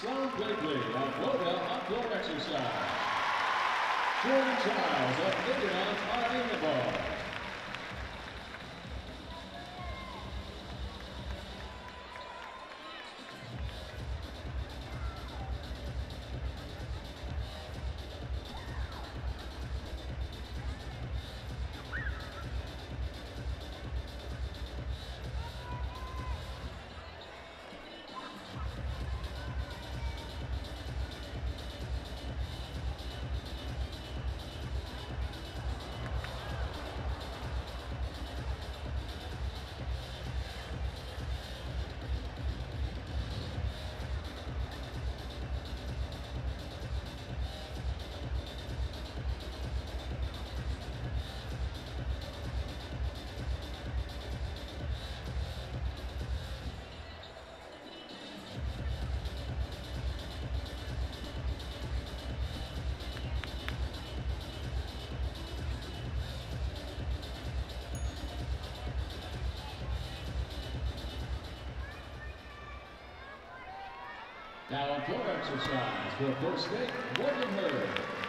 Sloane Blakely of Florida on floor exercise. Jordan Childs of Michigan Now on floor exercise for First State, Morgan Hurd.